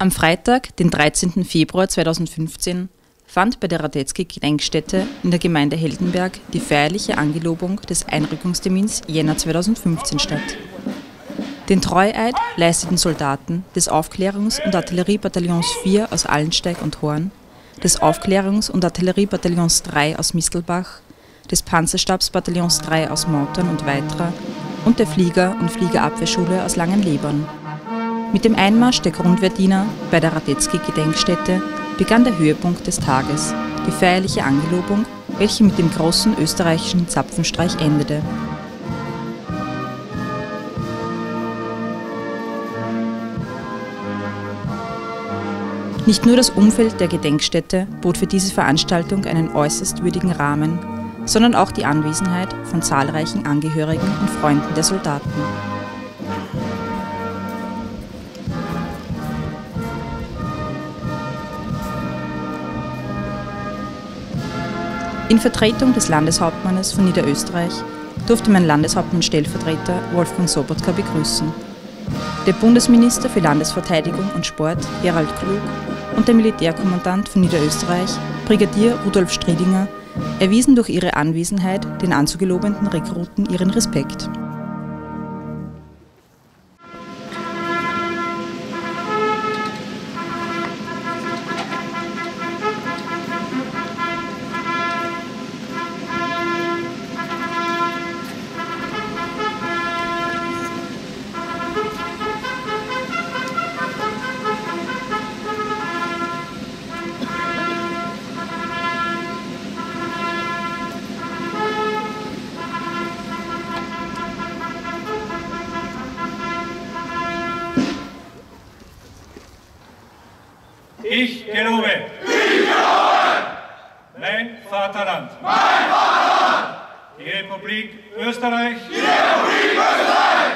Am Freitag, den 13. Februar 2015, fand bei der Radetzky-Gedenkstätte in der Gemeinde Heldenberg die feierliche Angelobung des Einrückungstermins Jänner 2015 statt. Den Treueid leisteten Soldaten des Aufklärungs- und Artilleriebataillons 4 aus Allensteig und Horn, des Aufklärungs- und Artilleriebataillons 3 aus Mistelbach, des Panzerstabsbataillons 3 aus Mautern und Weitra und der Flieger- und Fliegerabwehrschule aus Langenlebern. Mit dem Einmarsch der Grundwehrdiener bei der Radetzky-Gedenkstätte begann der Höhepunkt des Tages, die feierliche Angelobung, welche mit dem großen österreichischen Zapfenstreich endete. Nicht nur das Umfeld der Gedenkstätte bot für diese Veranstaltung einen äußerst würdigen Rahmen, sondern auch die Anwesenheit von zahlreichen Angehörigen und Freunden der Soldaten. In Vertretung des Landeshauptmannes von Niederösterreich durfte mein Landeshauptmann-Stellvertreter Wolfgang Sobotka begrüßen. Der Bundesminister für Landesverteidigung und Sport, Gerald Klug, und der Militärkommandant von Niederösterreich, Brigadier Rudolf Striedinger, erwiesen durch ihre Anwesenheit den anzugelobenden Rekruten ihren Respekt. Ich gelobe. Ich gelobe. Mein Vaterland. Mein Vaterland. Die Republik Österreich. Die Republik Österreich.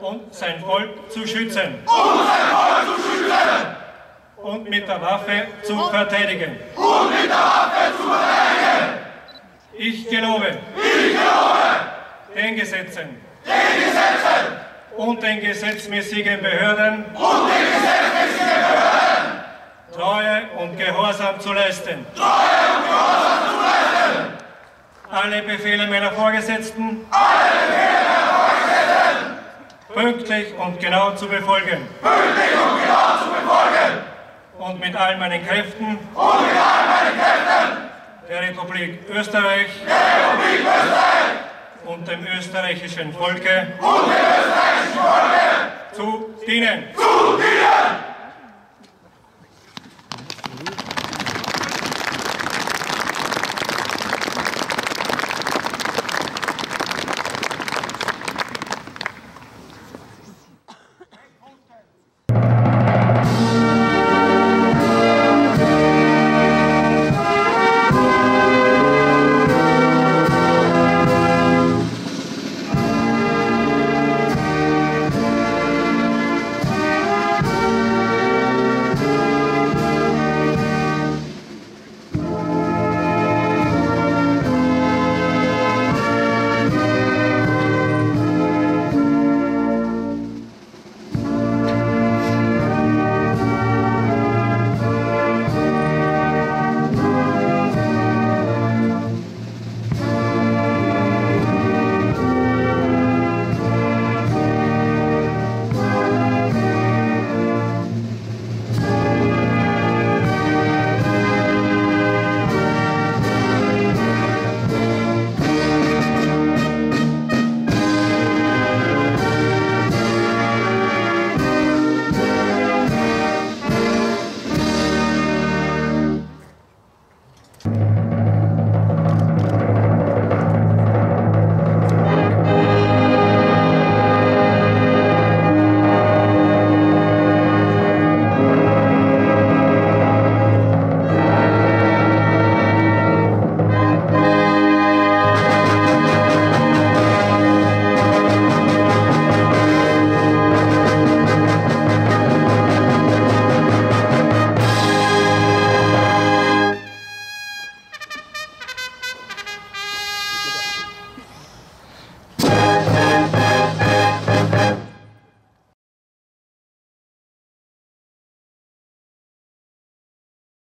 Und sein Volk zu schützen. Und sein Volk zu schützen. Und mit der Waffe zu verteidigen. Und mit der Waffe zu verteidigen. Ich gelobe. Ich gelobe. Den Gesetzen. Den Gesetzen. Und den gesetzmäßigen Behörden. Und den gesetzmäßigen Gehorsam zu leisten. Treue und Gehorsam zu leisten. Alle Befehle meiner Vorgesetzten. Alle Befehle meiner Vorgesetzten. Pünktlich und genau zu befolgen. Pünktlich und genau zu befolgen. Und mit all meinen Kräften. Und mit all meinen Kräften. Der Republik Österreich. Der Republik Österreich. Und dem österreichischen Volke. Und dem österreichischen Volke. Zu dienen. Zu dienen.